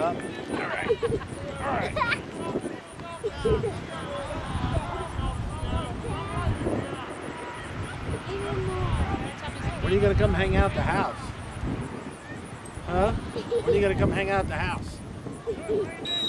up. When are you gonna come hang out the house? Huh? When are you gonna come hang out the house?